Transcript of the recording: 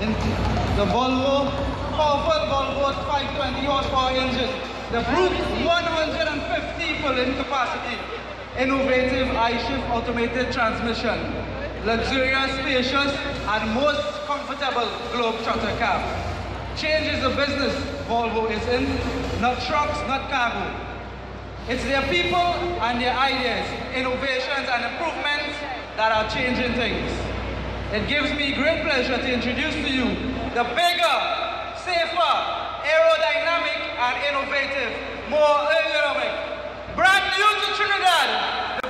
in the Volvo, powerful Volvo 520 horsepower engine. The brute 150 pulling capacity. Innovative I-shift automated transmission. Luxurious, spacious, and most comfortable Globetrotter cab. Change is the business Volvo is in, not trucks, not cargo. It's their people and their ideas, innovations and improvements that are changing things. It gives me great pleasure to introduce to you the bigger, safer, aerodynamic and innovative, more ergonomic, brand new to Trinidad,